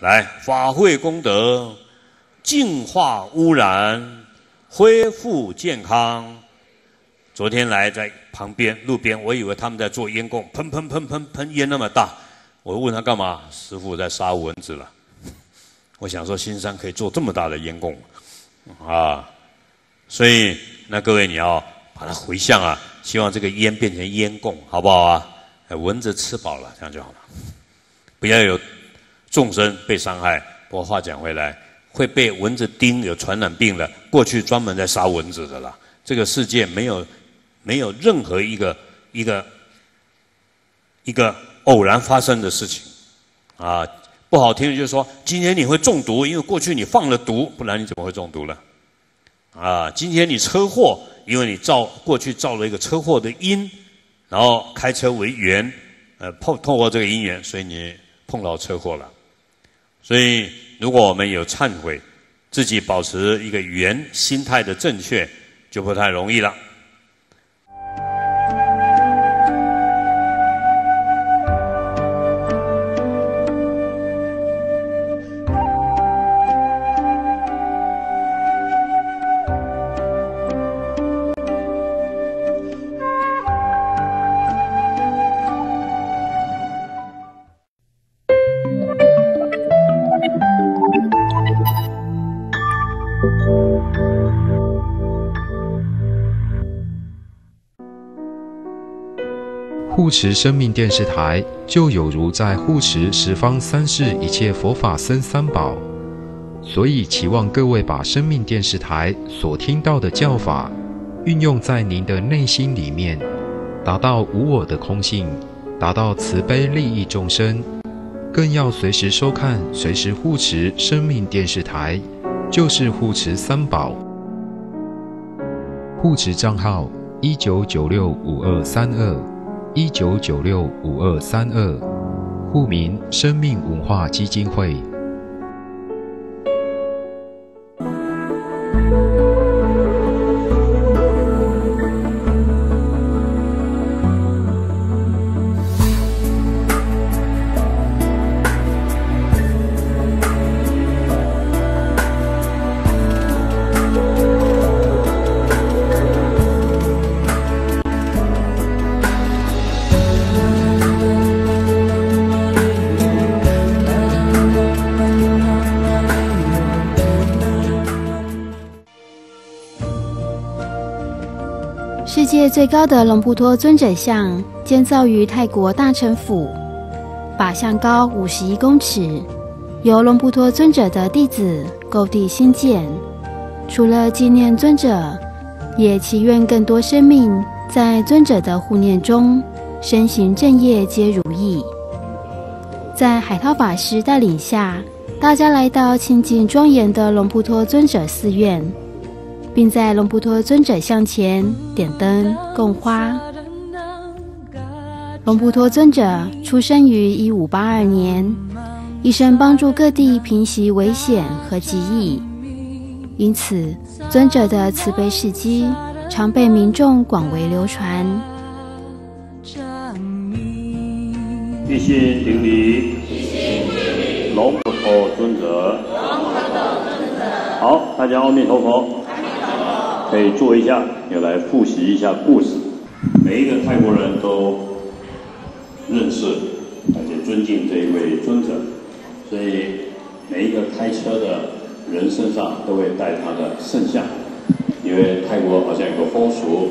来，法会功德，净化污染，恢复健康。昨天来在旁边路边，我以为他们在做烟供，喷喷喷喷喷烟那么大，我问他干嘛？师傅在杀蚊子了。我想说，新山可以做这么大的烟供，啊，所以那各位你要把它回向啊，希望这个烟变成烟供，好不好啊？蚊子吃饱了，这样就好了，不要有。众生被伤害，不过话讲回来，会被蚊子叮有传染病的，过去专门在杀蚊子的啦。这个世界没有没有任何一个一个一个偶然发生的事情啊！不好听的就是说，今天你会中毒，因为过去你放了毒，不然你怎么会中毒了？啊，今天你车祸，因为你造过去造了一个车祸的因，然后开车为缘，呃，碰透过这个因缘，所以你碰到车祸了。所以，如果我们有忏悔，自己保持一个圆心态的正确，就不太容易了。持生命电视台，就有如在护持十方三世一切佛法僧三宝。所以，期望各位把生命电视台所听到的教法，运用在您的内心里面，达到无我的空性，达到慈悲利益众生。更要随时收看，随时护持生命电视台，就是护持三宝。护持账号：一九九六五二三二。一九九六五二三二，户名生命文化基金会。世界最高的龙普托尊者像建造于泰国大城府，法像高五十一公尺，由龙普托尊者的弟子购地兴建。除了纪念尊者，也祈愿更多生命在尊者的护念中，身行正业皆如意。在海涛法师带领下，大家来到清净庄严的龙普托尊者寺院。并在龙普托尊者像前点灯供花。龙普托尊者出生于一五八二年，一生帮助各地平息危险和疾疫，因此尊者的慈悲事迹常被民众广为流传。一心顶礼，龙普托尊者。好，大家阿弥陀佛。可以坐一下，也来复习一下故事。每一个泰国人都认识而且尊敬这一位尊者，所以每一个开车的人身上都会带他的圣像。因为泰国好像有个风俗，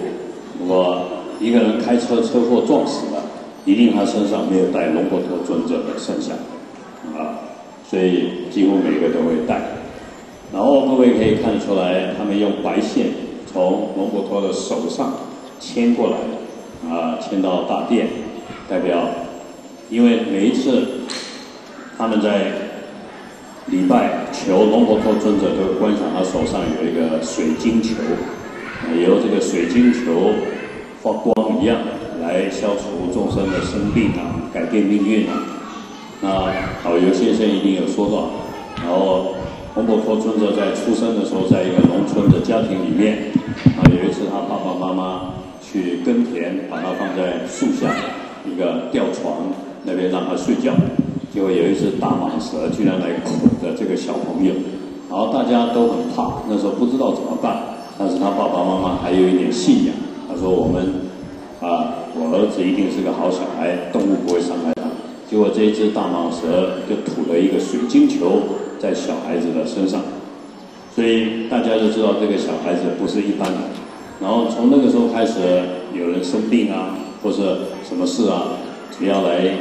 如果一个人开车车祸撞死了，一定他身上没有带龙婆托尊者的圣像啊，所以几乎每个都会带。然后各位可以看出来，他们用白线。从龙婆托的手上牵过来，啊，牵到大殿，代表，因为每一次他们在礼拜求龙婆托尊者，都观赏他手上有一个水晶球，由这个水晶球发光一样，来消除众生的生病啊，改变命运啊。那好，尤先生一定有说到，然后。洪婆托尊者在出生的时候，在一个农村的家庭里面，啊，有一次他爸爸妈妈去耕田，把他放在树下一个吊床那边让他睡觉，结果有一只大蟒蛇居然来捆着这个小朋友，然后大家都很怕，那时候不知道怎么办，但是他爸爸妈妈还有一点信仰，他说我们啊，我儿子一定是个好小孩，动物不会伤害他。结果这一只大蟒蛇就吐了一个水晶球在小孩子的身上，所以大家就知道这个小孩子不是一般的。然后从那个时候开始，有人生病啊，或者什么事啊，只要来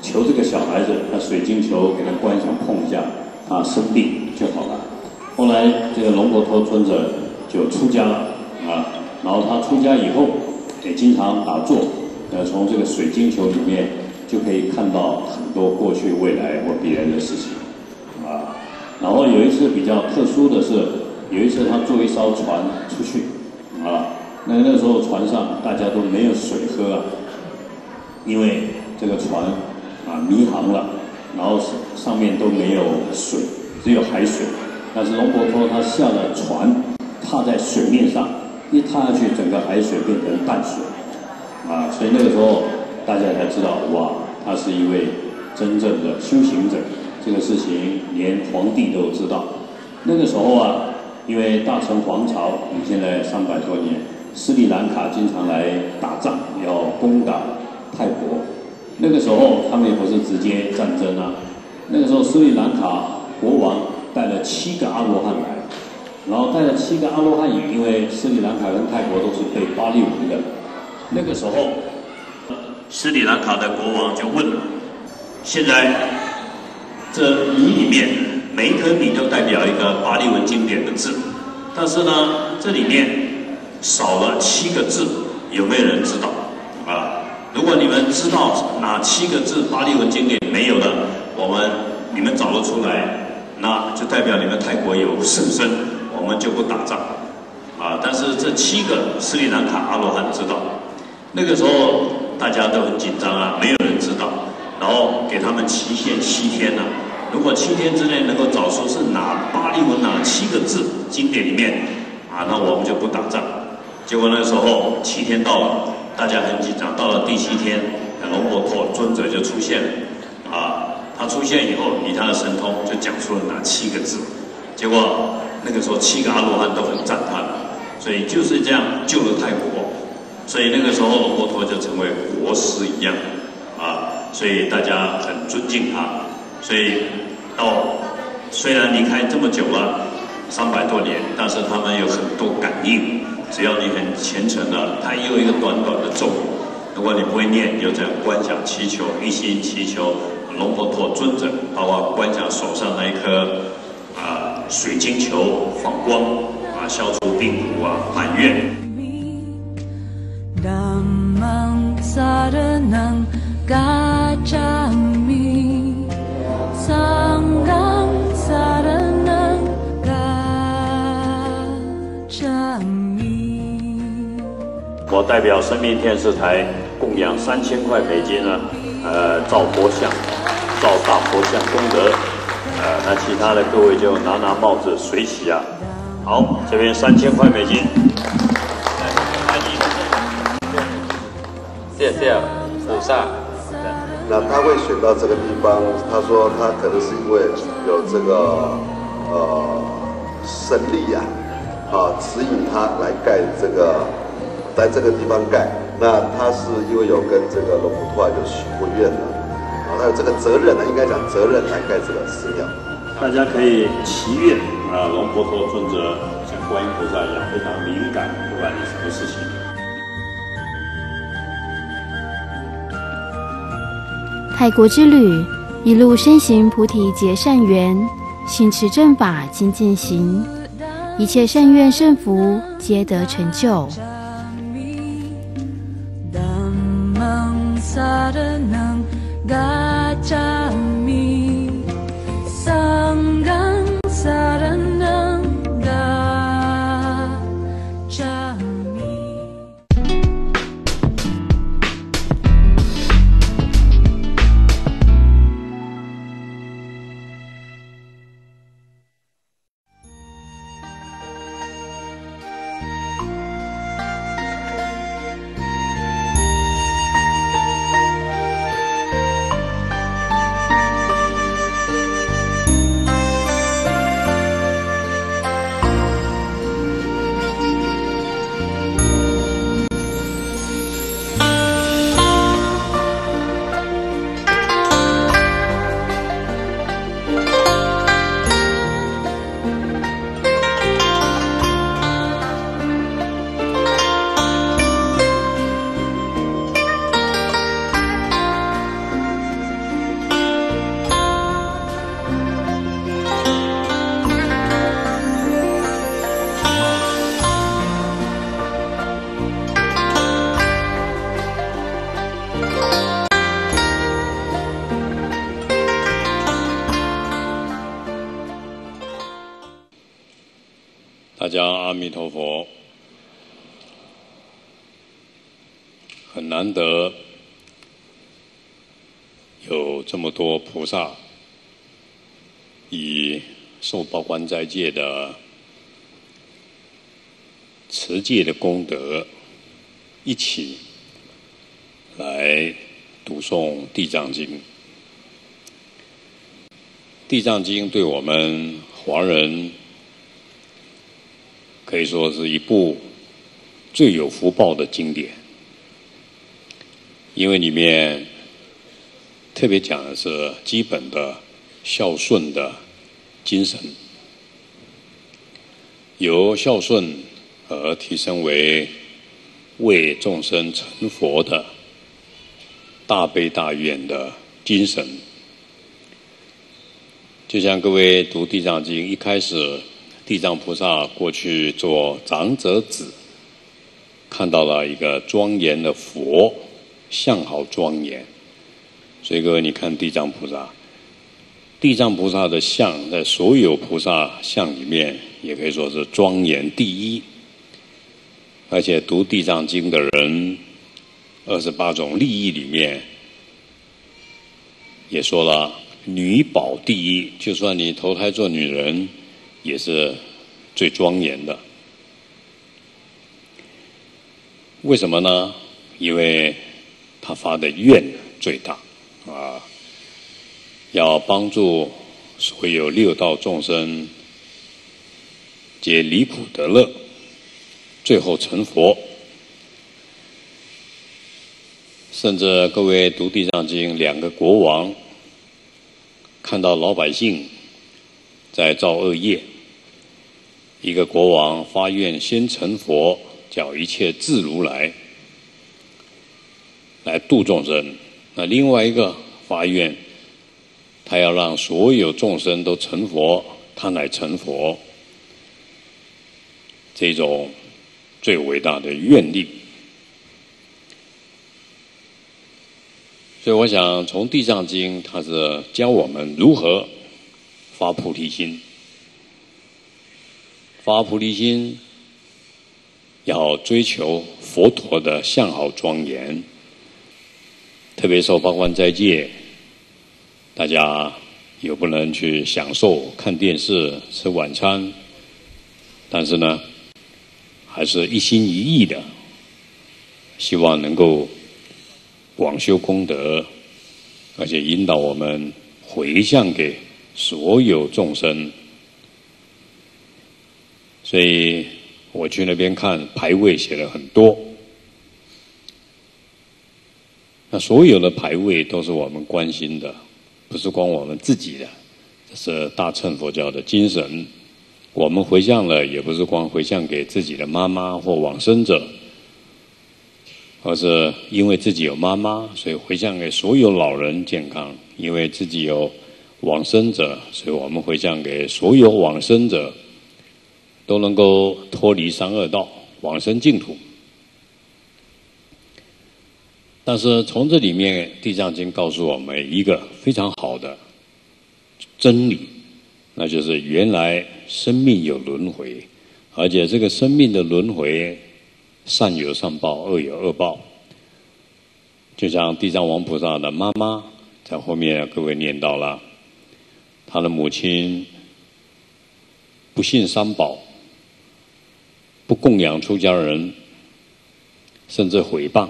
求这个小孩子，那水晶球给他观想碰一下，啊，生病就好了。后来这个龙婆托尊者就出家了啊，然后他出家以后也经常打坐，呃，从这个水晶球里面就可以看到很多过去、未来或别人的事情啊。然后有一次比较特殊的是，有一次他坐一艘船出去啊，那那时候船上大家都没有水喝啊，因为这个船啊迷航了，然后上面都没有水，只有海水。但是龙婆托他下了船，踏在水面上，一踏下去，整个海水变成淡水，啊，所以那个时候大家才知道，哇，他是一位真正的修行者。这个事情连皇帝都知道。那个时候啊，因为大成皇朝，我们现在三百多年，斯里兰卡经常来打仗，要攻打泰国。那个时候他们也不是直接战争啊，那个时候斯里兰卡国王带了七个阿罗汉来，然后带了七个阿罗汉也因为斯里兰卡跟泰国都是被巴利文的。那个时候，斯里兰卡的国王就问了：现在这米里面每一颗米都代表一个巴利文经典的字，但是呢，这里面少了七个字，有没有人知道？啊，如果你们知道哪七个字巴利文经典没有的，我们你们找得出来，那就代表你们泰国有圣身，我们就不打仗。啊，但是这七个斯里兰卡阿罗汉知道，那个时候大家都很紧张啊，没有人知道，然后给他们期限七天呢、如果七天之内能够找出是哪巴利文哪七个字经典里面，啊，那我们就不打仗。结果那时候七天到了，大家很紧张。到了第七天，龙婆托尊者就出现了，啊，他出现以后，以他的神通就讲出了哪七个字。结果那个时候七个阿罗汉都很赞叹，所以就是这样救了泰国。所以那个时候龙婆托就成为国师一样，啊，所以大家很尊敬他。所以到虽然离开这么久了，三百多年，但是他们有很多感应。只要你很虔诚的，他也有一个短短的咒语。如果你不会念，就这样观想祈求，一心祈求龙婆托尊者，包括观想手上那一颗啊水晶球放光啊，消除病苦啊，满愿。我代表生命电视台供养三千块美金呢，呃，造佛像，造大佛像功德，呃，那其他的各位就拿拿帽子随喜啊。好，这边三千块美金，谢谢菩萨。那他会选到这个地方，他说他可能是因为有这个呃神力呀、啊，指引他来盖这个，在这个地方盖。那他是因为有跟这个龙普托有许过愿了，啊，他有这个责任呢，应该讲责任来盖这个寺庙。大家可以祈愿啊，龙婆托尊者像观音菩萨一样非常敏感，不管你什么事情。爱国之旅，一路身行菩提结善缘，行持正法精进行，一切善愿圣福皆得成就。陀佛，很难得有这么多菩萨以受报关斋戒的持戒的功德一起来读诵《地藏经》。《地藏经》对我们华人可以说是一部最有福报的经典，因为里面特别讲的是基本的孝顺的精神，由孝顺而提升为为众生成佛的大悲大愿的精神。就像各位读《地藏经》，一开始地藏菩萨过去做长者子，看到了一个庄严的佛像，好庄严。所以各位，你看地藏菩萨，地藏菩萨的像在所有菩萨像里面，也可以说是庄严第一。而且读《地藏经》的人，二十八种利益里面也说了。女宝第一，就算你投胎做女人，也是最庄严的。为什么呢？因为他发的愿最大啊，要帮助所有六道众生皆离苦得乐，最后成佛。甚至各位读《地藏经》，两个国王。看到老百姓在造恶业，一个国王发愿先成佛，叫一切自如来来度众生；那另外一个发愿，他要让所有众生都成佛，他来成佛。这种最伟大的愿力。所以，我想从《地藏经》，它是教我们如何发菩提心。发菩提心要追求佛陀的相好庄严，特别受八关斋戒，大家又不能去享受看电视、吃晚餐，但是呢，还是一心一意的，希望能够。广修功德，而且引导我们回向给所有众生。所以我去那边看牌位，写了很多。那所有的牌位都是我们关心的，不是光我们自己的。是大乘佛教的精神。我们回向了，也不是光回向给自己的妈妈或往生者。而是因为自己有妈妈，所以回向给所有老人健康；因为自己有往生者，所以我们回向给所有往生者都能够脱离三恶道，往生净土。但是从这里面，《地藏经》告诉我们一个非常好的真理，那就是原来生命有轮回，而且这个生命的轮回。善有善报，恶有恶报。就像地藏王菩萨的妈妈在后面，各位念到了，他的母亲不信三宝，不供养出家人，甚至毁谤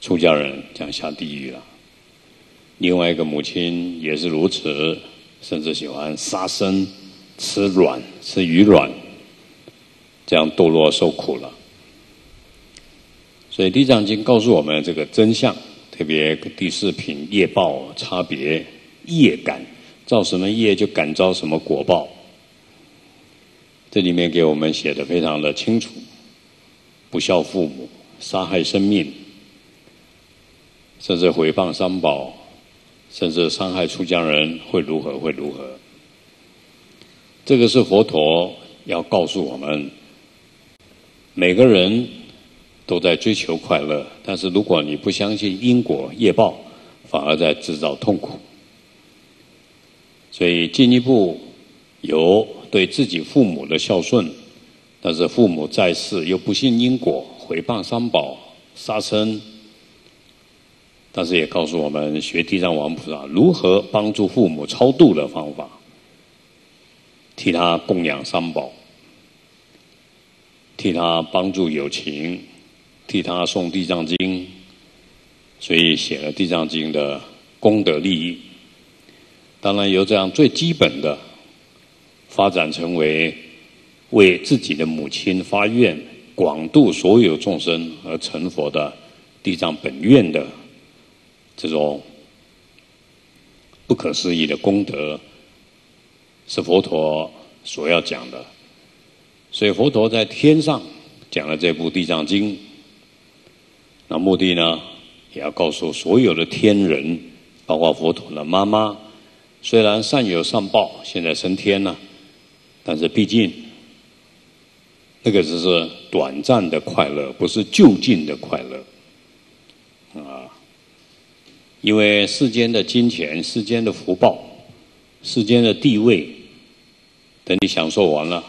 出家人，将下地狱了。另外一个母亲也是如此，甚至喜欢杀生、吃卵、吃鱼卵，这样堕落受苦了。所以《地藏经》告诉我们这个真相，特别第四品业报差别，业感造什么业就感召什么果报。这里面给我们写的非常的清楚：不孝父母、杀害生命，甚至毁谤三宝，甚至伤害出家人，会如何？会如何？这个是佛陀要告诉我们每个人。都在追求快乐，但是如果你不相信因果业报，反而在制造痛苦。所以进一步由对自己父母的孝顺，但是父母在世又不信因果，毁谤三宝，杀生。但是也告诉我们，学地藏王菩萨如何帮助父母超度的方法，替他供养三宝，替他帮助友情，替他诵地藏经，所以写了地藏经的功德利益。当然由这样最基本的发展成为为自己的母亲发愿，广度所有众生而成佛的地藏本愿的。这种不可思议的功德，是佛陀所要讲的。所以佛陀在天上讲了这部《地藏经》，那目的呢，也要告诉所有的天人，包括佛陀的妈妈，虽然善有善报，现在升天了，但是毕竟那个只是短暂的快乐，不是就近的快乐，啊。因为世间的金钱、世间的福报、世间的地位，等你享受完了，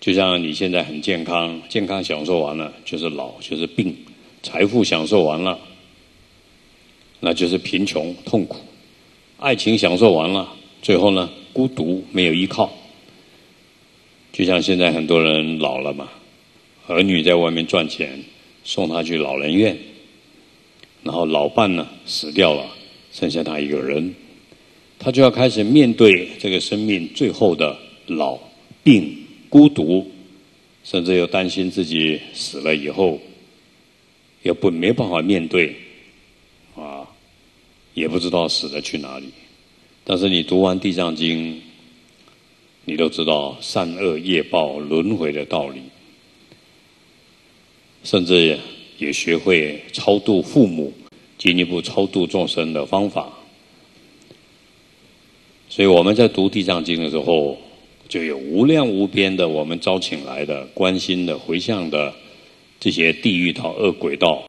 就像你现在很健康，健康享受完了就是老，就是病；财富享受完了，那就是贫穷、痛苦；爱情享受完了，最后呢，孤独、没有依靠。就像现在很多人老了嘛，儿女在外面赚钱，送他去老人院。然后老伴呢死掉了，剩下他一个人，他就要开始面对这个生命最后的老、病、孤独，甚至又担心自己死了以后，也不没办法面对，啊，也不知道死了去哪里。但是你读完《地藏经》，你都知道善恶业报轮回的道理，甚至。也学会超度父母，进一步超度众生的方法。所以我们在读《地藏经》的时候，就有无量无边的我们招请来的、关心的、回向的这些地狱道、恶鬼道，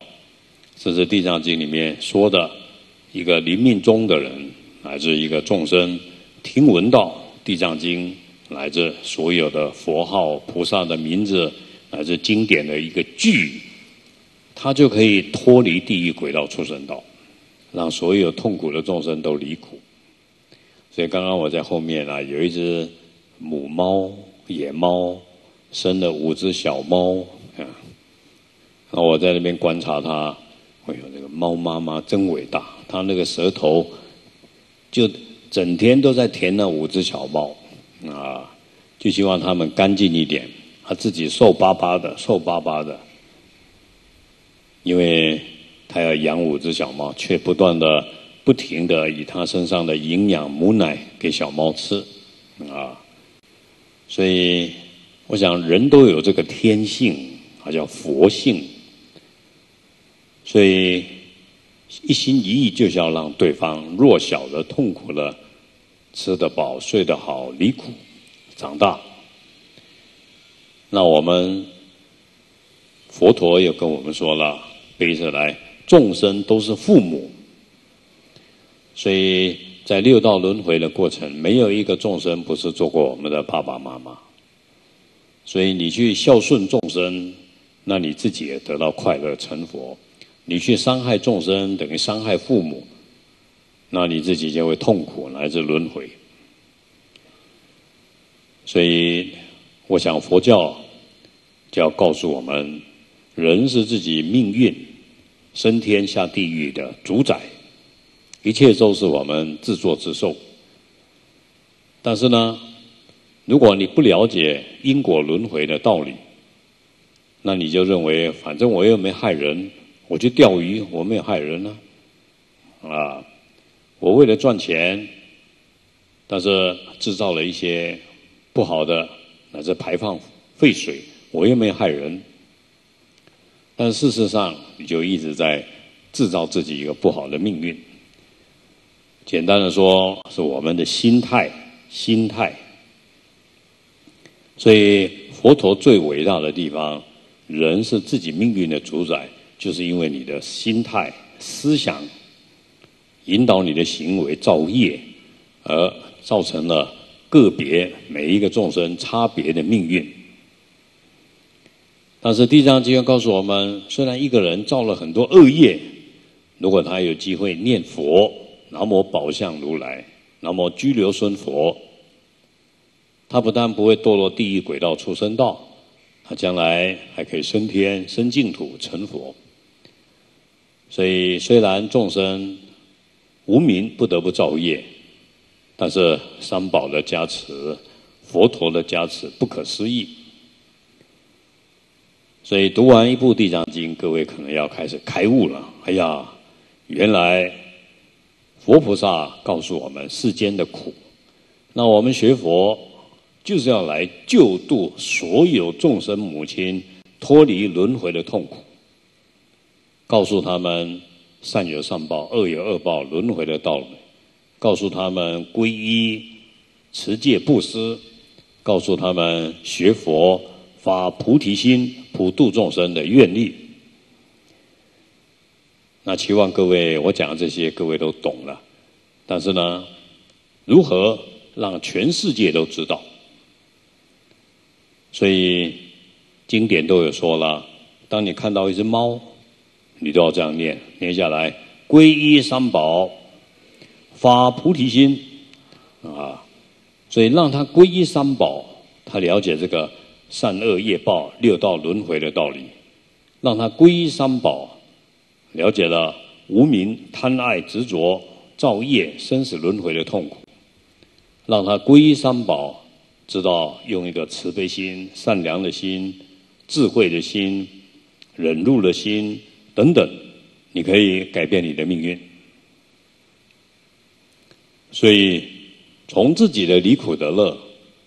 甚至《地藏经》里面说的一个临命终的人，乃至一个众生听闻到《地藏经》，乃至所有的佛号、菩萨的名字，乃至经典的一个句。他就可以脱离地狱轨道出生道，让所有痛苦的众生都离苦。所以刚刚我在后面啊，有一只母猫、野猫生了五只小猫啊，那我在那边观察它，哎呦，这个猫妈妈真伟大，它那个舌头就整天都在舔那五只小猫啊，就希望它们干净一点，它自己瘦巴巴的，瘦巴巴的。因为他要养五只小猫，却不断的、不停的以他身上的营养母奶给小猫吃，啊，所以我想人都有这个天性，它叫佛性，所以一心一意就是要让对方弱小的、痛苦的吃得饱、睡得好、离苦长大。那我们佛陀又跟我们说了。背着来，众生都是父母，所以在六道轮回的过程，没有一个众生不是做过我们的爸爸妈妈。所以你去孝顺众生，那你自己也得到快乐成佛；你去伤害众生，等于伤害父母，那你自己就会痛苦来自轮回。所以，我想佛教就要告诉我们。人是自己命运升天下地狱的主宰，一切都是我们自作自受。但是呢，如果你不了解因果轮回的道理，那你就认为反正我又没害人，我去钓鱼，我没有害人呢。啊，我为了赚钱，但是制造了一些不好的乃至排放废水，我又没害人。但事实上，你就一直在制造自己一个不好的命运。简单的说，是我们的心态，心态。所以佛陀最伟大的地方，人是自己命运的主宰，就是因为你的心态、思想引导你的行为造业，而造成了个别每一个众生差别的命运。但是地藏经告诉我们，虽然一个人造了很多恶业，如果他有机会念佛，南无宝相如来，南无居留孙佛，他不但不会堕落地狱轨道出生道，他将来还可以升天、升净土、成佛。所以，虽然众生无名不得不造业，但是三宝的加持、佛陀的加持不可思议。所以读完一部《地藏经》，各位可能要开始开悟了。哎呀，原来佛菩萨告诉我们世间的苦，那我们学佛就是要来救度所有众生母亲脱离轮回的痛苦，告诉他们善有善报、恶有恶报轮回的道理，告诉他们皈依、持戒、布施，告诉他们学佛发菩提心。普度众生的愿力，那期望各位我讲的这些各位都懂了，但是呢，如何让全世界都知道？所以经典都有说了，当你看到一只猫，你都要这样念，念下来：皈依三宝，发菩提心啊！所以让他皈依三宝，他了解这个。善恶业报六道轮回的道理，让他皈依三宝，了解了无名贪爱执着造业生死轮回的痛苦，让他皈依三宝，知道用一个慈悲心、善良的心、智慧的心、忍辱的心等等，你可以改变你的命运。所以，从自己的离苦得乐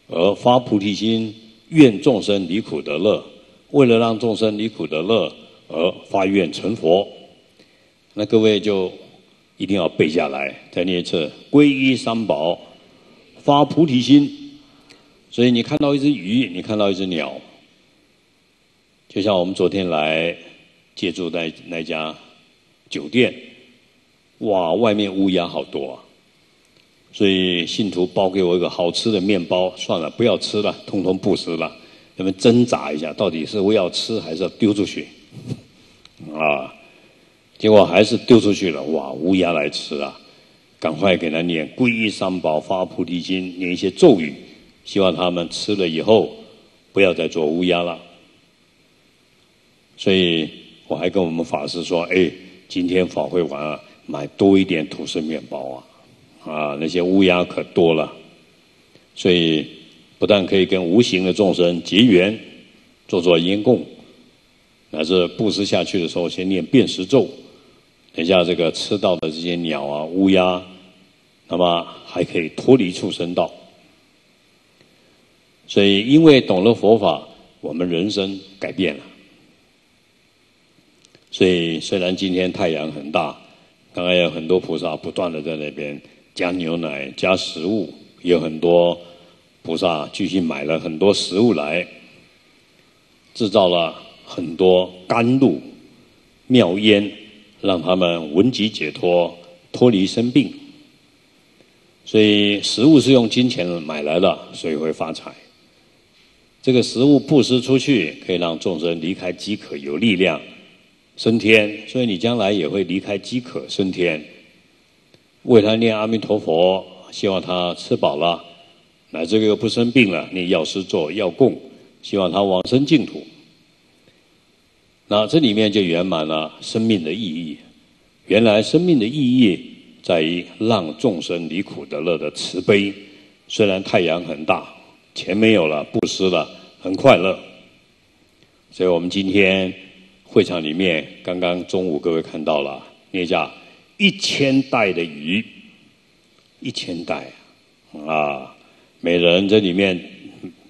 而发菩提心。愿众生离苦得乐，为了让众生离苦得乐而发愿成佛。那各位就一定要背下来，再念一次：皈依三宝，发菩提心。所以你看到一只鱼，你看到一只鸟，就像我们昨天来借住在那家酒店，哇，外面乌鸦好多啊！所以信徒包给我一个好吃的面包，算了，不要吃了，通通不吃了。他们挣扎一下，到底是我要吃还是要丢出去？啊，结果还是丢出去了。哇，乌鸦来吃啊！赶快给他念皈依三宝，发菩提心，念一些咒语，希望他们吃了以后不要再做乌鸦了。所以我还跟我们法师说：“哎，今天法会完了，买多一点土司面包啊。”啊，那些乌鸦可多了，所以不但可以跟无形的众生结缘，做做烟供，乃至布施下去的时候，先念辨识咒，等下这个吃到的这些鸟啊、乌鸦，那么还可以脱离畜生道。所以，因为懂了佛法，我们人生改变了。所以，虽然今天太阳很大，刚刚有很多菩萨不断的在那边。加牛奶，加食物，有很多菩萨继续买了很多食物来，制造了很多甘露、妙烟，让他们闻疾解脱，脱离生病。所以食物是用金钱买来的，所以会发财。这个食物布施出去，可以让众生离开饥渴，有力量升天。所以你将来也会离开饥渴升天。为他念阿弥陀佛，希望他吃饱了，乃这个又不生病了，念药师咒、药供，希望他往生净土。那这里面就圆满了生命的意义。原来生命的意义在于让众生离苦得乐的慈悲。虽然太阳很大，钱没有了，布施了，很快乐。所以我们今天会场里面，刚刚中午各位看到了，念一下。一千袋的鱼，一千袋啊！每人这里面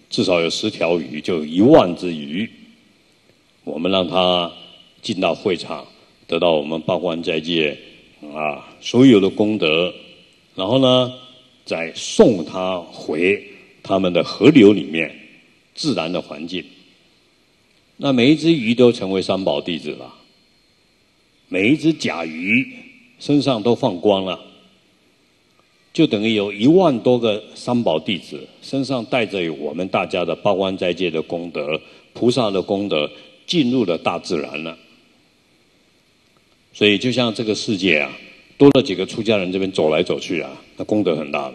至少有十条鱼，就一万只鱼。我们让他进到会场，得到我们八关斋戒啊所有的功德，然后呢，再送他回他们的河流里面自然的环境。那每一只鱼都成为三宝弟子了，每一只甲鱼。身上都放光了，就等于有一万多个三宝弟子身上带着我们大家的八关斋戒的功德、菩萨的功德，进入了大自然了。所以就像这个世界啊，多了几个出家人这边走来走去啊，那功德很大的。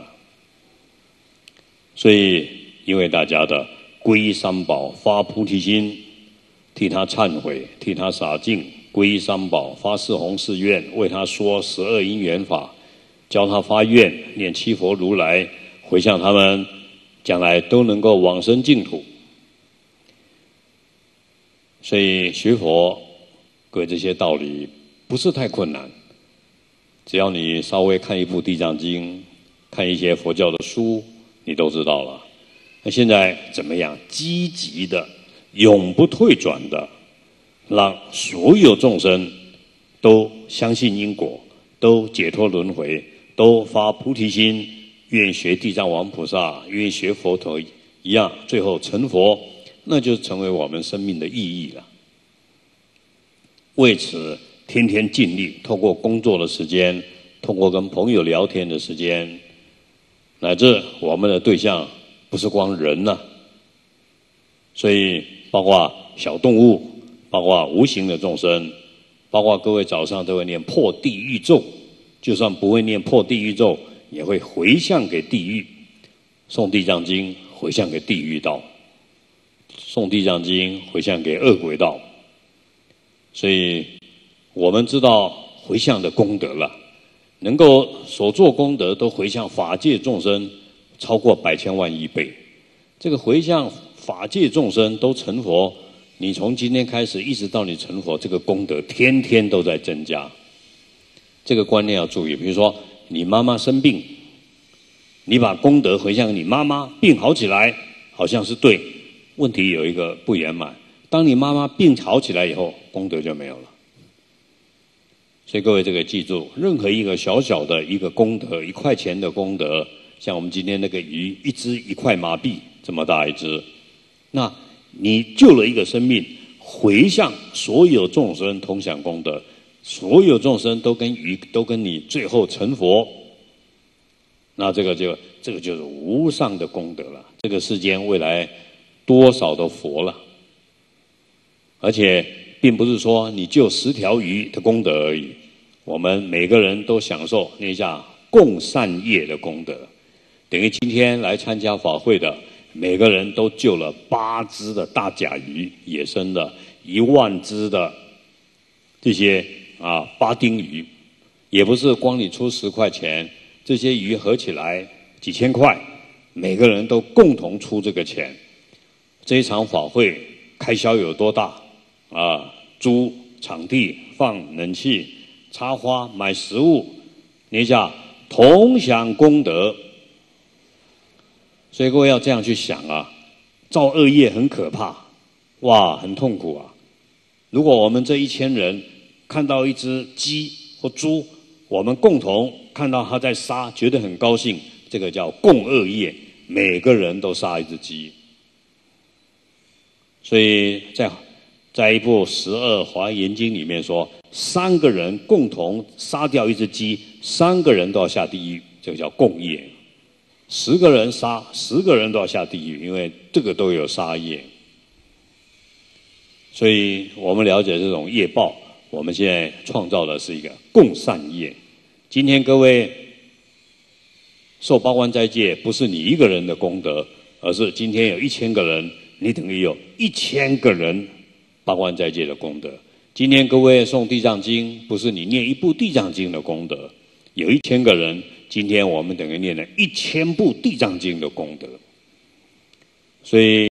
所以因为大家的皈依三宝，发菩提心，替他忏悔，替他洒净，皈依三宝，发四弘誓愿，为他说十二因缘法，教他发愿，念七佛如来，回向他们将来都能够往生净土。所以学佛，各位这些道理不是太困难，只要你稍微看一部《地藏经》，看一些佛教的书，你都知道了。那现在怎么样？积极的、永不退转的，让所有众生都相信因果，都解脱轮回，都发菩提心，愿学地藏王菩萨，愿学佛陀一样，最后成佛，那就成为我们生命的意义了。为此，天天尽力，透过工作的时间，通过跟朋友聊天的时间，乃至我们的对象。不是光人呐，所以包括小动物，包括无形的众生，包括各位早上都会念破地狱咒，就算不会念破地狱咒，也会回向给地狱，送地藏经回向给地狱道，送地藏经回向给恶鬼道，所以我们知道回向的功德了，能够所做功德都回向法界众生。超过百千万亿倍，这个回向法界众生都成佛，你从今天开始一直到你成佛，这个功德天天都在增加。这个观念要注意，比如说你妈妈生病，你把功德回向你妈妈病好起来，好像是对。问题有一个不圆满，当你妈妈病好起来以后，功德就没有了。所以各位这个记住，任何一个小小的一个功德，一块钱的功德。像我们今天那个鱼，一只一块麻币这么大一只，那你救了一个生命，回向所有众生同享功德，所有众生都跟鱼都跟你最后成佛，那这个就这个就是无上的功德了。这个世间未来多少的佛了，而且并不是说你救十条鱼的功德而已，我们每个人都享受那下共善业的功德。等于今天来参加法会的每个人都救了八只的大甲鱼，野生的，一万只的这些啊巴丁鱼，也不是光你出十块钱，这些鱼合起来几千块，每个人都共同出这个钱。这一场法会开销有多大？啊，租场地、放冷气、插花、买食物，你想同享功德。所以各位要这样去想啊，造恶业很可怕，哇，很痛苦啊！如果我们这一千人看到一只鸡或猪，我们共同看到它在杀，觉得很高兴，这个叫共恶业，每个人都杀一只鸡。所以在在一部《十二华严经》里面说，三个人共同杀掉一只鸡，三个人都要下地狱，这个叫共业。十个人杀，十个人都要下地狱，因为这个都有杀业。所以我们了解这种业报，我们现在创造的是一个共善业。今天各位受八关斋戒，不是你一个人的功德，而是今天有一千个人，你等于有一千个人八关斋戒的功德。今天各位诵地藏经，不是你念一部地藏经的功德，有一千个人。今天我们等于念了一千部地藏经的功德，所以。